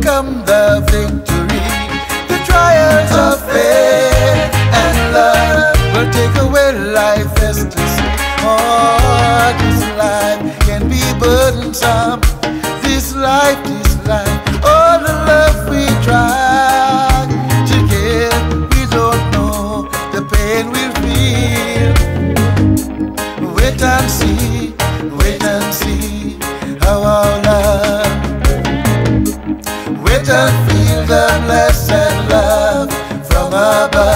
victory. The trials of faith and love will take away life ecstasy. Oh, this life can be burdensome. And feel the blessed love from above.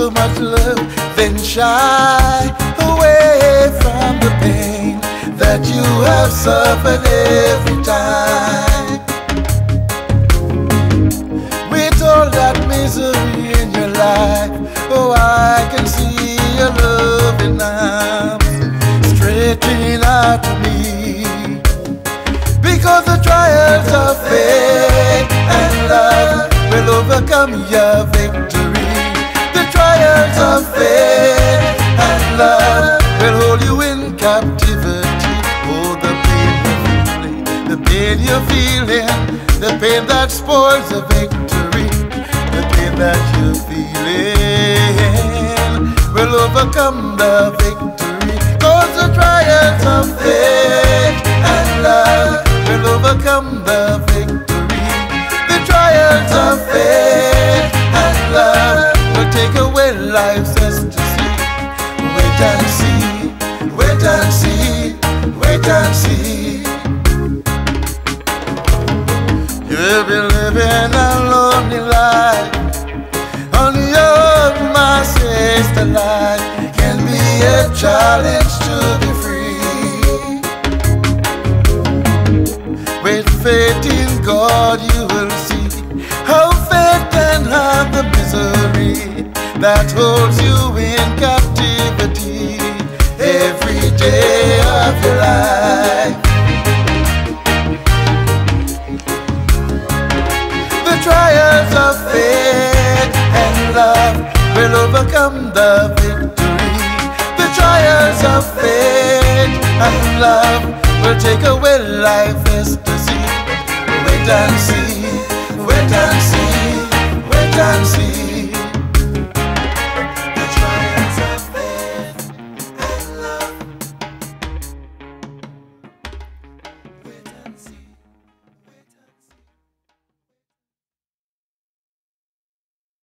So much love, then shy away from the pain that you have suffered every time. With all that misery in your life, oh, I can see your loving arms stretching out to me. Feeling, the pain that spoils the victory, the pain that you're feeling will overcome the victory. Cause the trials of faith and love will overcome the victory. The trials of faith and love will take away life's ecstasy. Wait and see, wait and see, wait and see. You've been living a lonely life on your own, my sister. Life can be a challenge to be free. With faith in God, you will see how faith can have the misery that holds you in captivity every day of your life. Will the victory. The trials of faith and love will take away life ecstasy. Wait and see, wait and see, wait and see.